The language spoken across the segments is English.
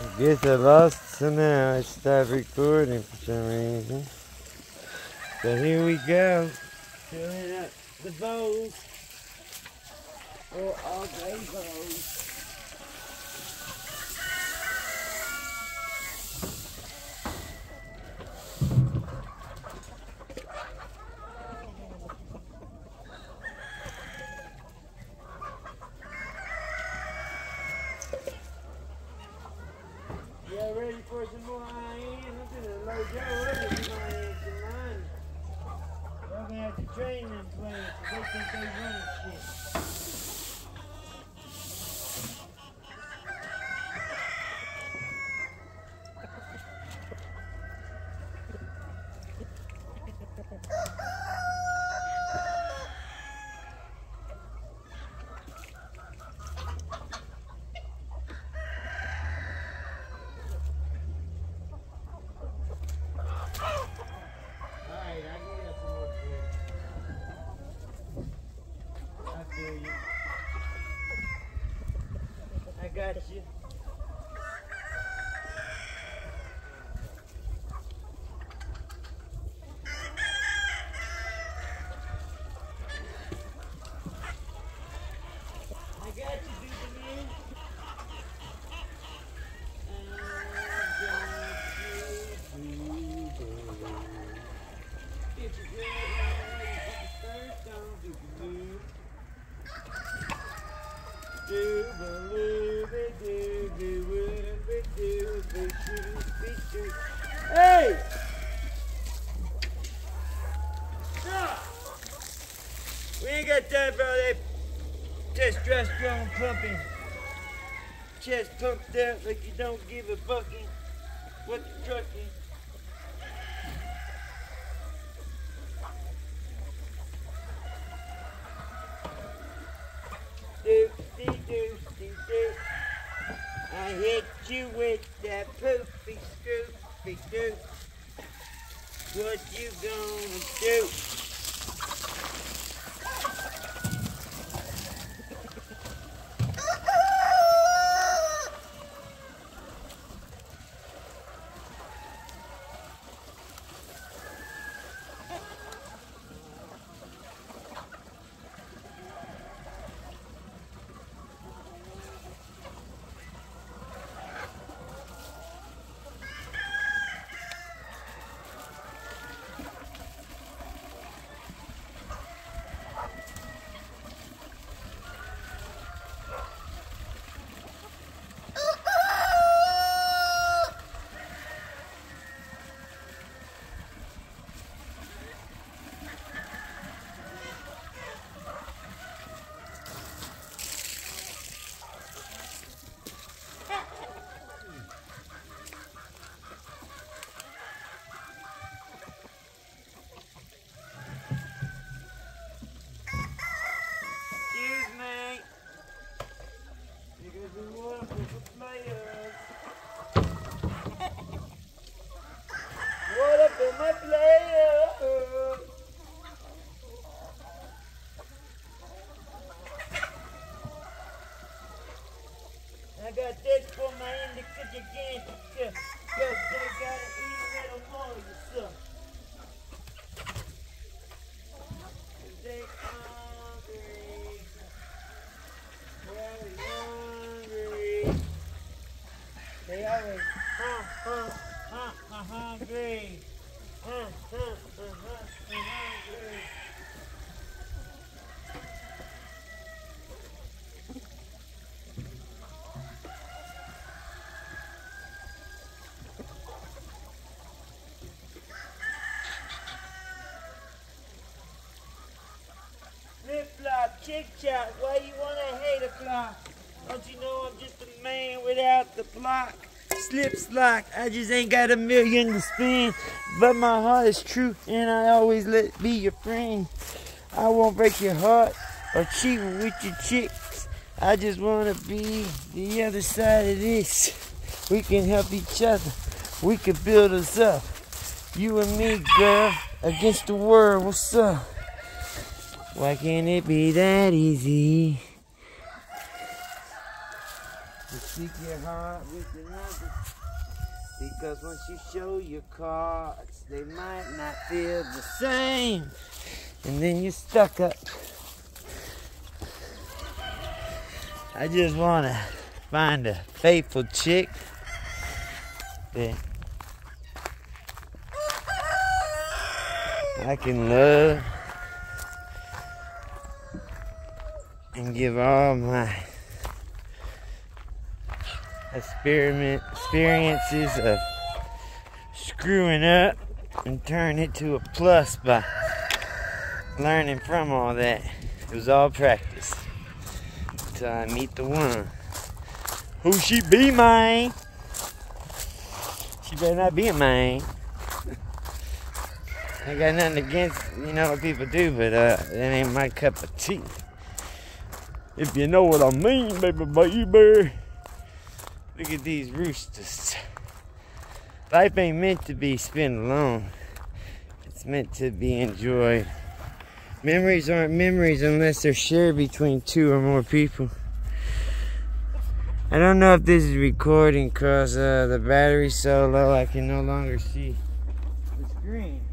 I guess I lost so now I stopped recording for some reason. But here we go. Filling up the bowls. Or all day bowls. Y'all gonna have to train them players they think they run shit. Alright, I give you some more food. I feel you. I got you. I got you, Duke man. Hey! Stop! We ain't got time for all that testosterone pumping. Chest pumped out like you don't give a fucking what the truck is. Do, do, do, do, do. I hit you with that poopy scoopy doo. What you gonna do? Hungry. Huh, hungry. Flip flop, chick chat, why you wanna hate a clock? Don't you know I'm just a man without the block? Slip slack, I just ain't got a million to spend. But my heart is true, and I always let be your friend. I won't break your heart or cheat with your chicks. I just wanna be the other side of this. We can help each other. We can build us up. You and me, girl, against the world. What's up? Why can't it be that easy? You speak your heart with another. Because once you show your cards, they might not feel the same. And then you're stuck up. I just want to find a faithful chick that I can love and give all my experiment experiences of screwing up and turn it to a plus by learning from all that. It was all practice. Until I meet the one. Who she be, man? She better not be man. I got nothing against, you know, what people do, but uh, that ain't my cup of tea. If you know what I mean, baby, baby. Look at these roosters. Life ain't meant to be spent alone. It's meant to be enjoyed. Memories aren't memories unless they're shared between two or more people. I don't know if this is recording because uh, the battery's so low I can no longer see the screen.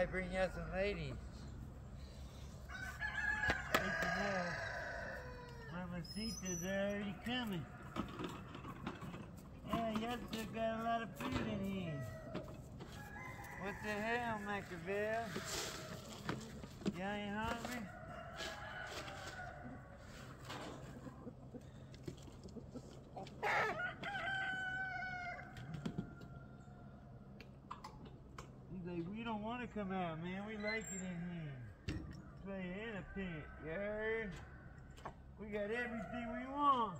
Might bring out some ladies. Mamacita's already coming. Yeah, y'all still got a lot of food in here. What the hell, Machiavelli? Y'all ain't hungry? He's like, we don't want to come out, man. We like it in here. Play in a pit, heard? We got everything we want.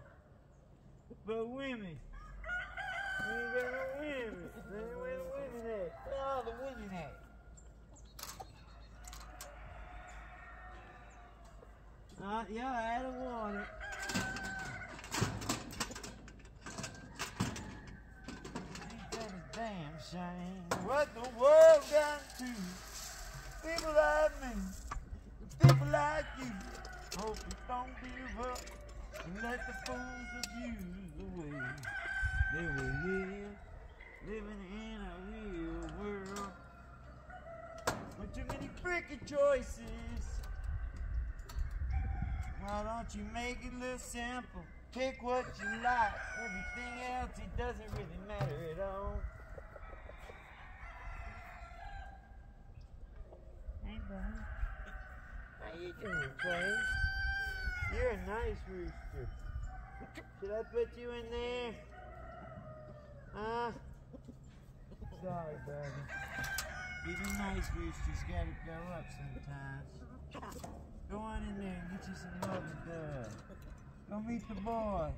But women. We ain't got no women. Man, where the women at? Where all the women at? Uh, yeah, I don't want it. Ain't that a damn shame? What the world got to? People like me, people like you. Hope you don't give up and let the fools abuse the way they will live, living in a real world. With too many freaking choices. Why don't you make it a little simple? Pick what you like. Everything else, it doesn't really matter at all. Hey. How you doing, Clay? You're a nice rooster. Should I put you in there? Huh? Sorry, buddy. Even nice roosters gotta grow up sometimes. Go on in there and get you some and dub. Go meet the boys.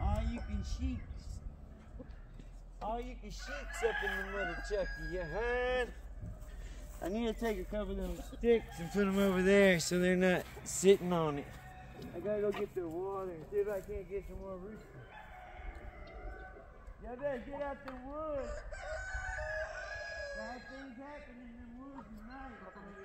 All you can sheeps. All you can sheeps up in the middle, Chucky, you heard? I need to take a couple of them sticks and put them over there so they're not sitting on it. I gotta go get the water see if I can't get some more roosters. Y'all better get out the woods. Bad things happen in the woods at night.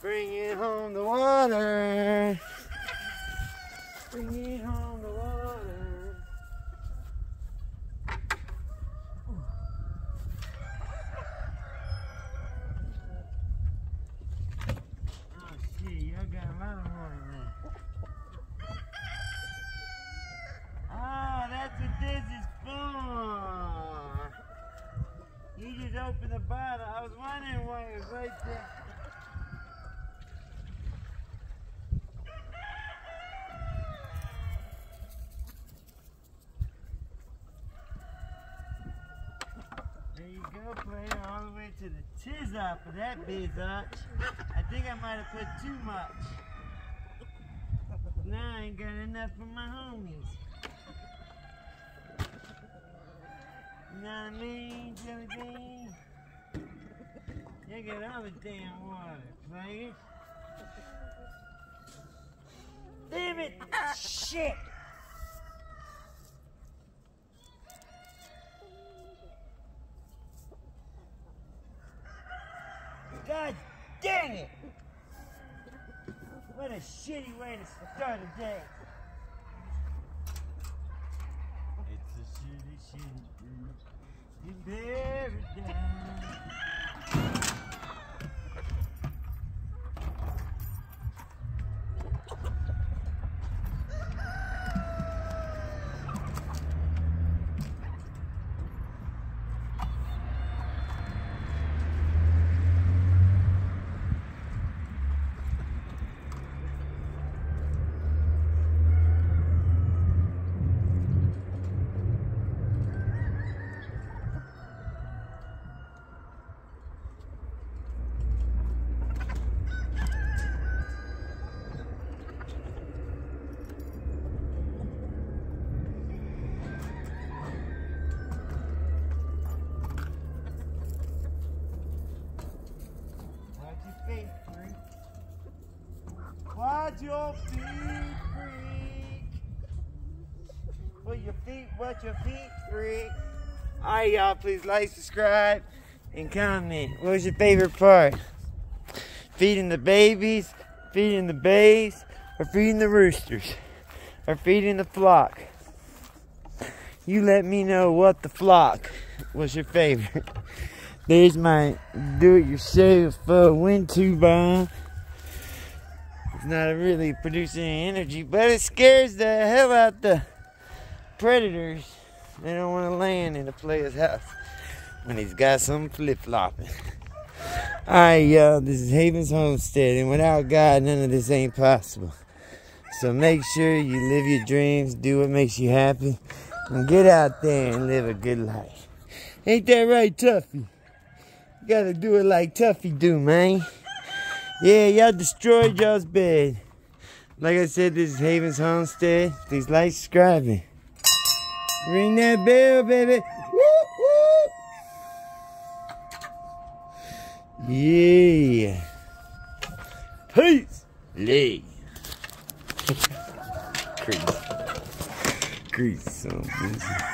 Bringing home the water. Bringing home the water. Oh shit, y'all got a lot of water now. Oh, ah, that's what this is for. You just opened the bottle. I was wondering why it was right there. You go, player, all the way to the tizop of that bizotch. I think I might have put too much. Now I ain't got enough for my homies. You know what I mean, Jelly Bean? You got all the damn water, player. Damn it! Shit! God dang it! What a shitty way to start a day. It's a shitty, shitty day in paradise. Watch your feet, freak. Your feet, freak. Put your feet, watch your feet, freak. Alright, y'all, please like, subscribe, and comment. What was your favorite part? Feeding the babies, feeding the bays, or feeding the roosters, or feeding the flock? You let me know what the flock was your favorite. There's my do-it-yourself uh, turbine. It's not really producing any energy, but it scares the hell out the predators. They don't want to land in the player's house when he's got some flip-flopping. Alright, y'all, this is Havens Homestead, and without God, none of this ain't possible. So make sure you live your dreams, do what makes you happy, and get out there and live a good life. Ain't that right, Tuffy? You gotta do it like Tuffy do, man. Yeah, y'all destroyed y'all's bed. Like I said, this is Havens Homestead. Please like, subscribe, and ring that bell, baby. Woo, woo. Yeah. Peace. Lee. A bitch.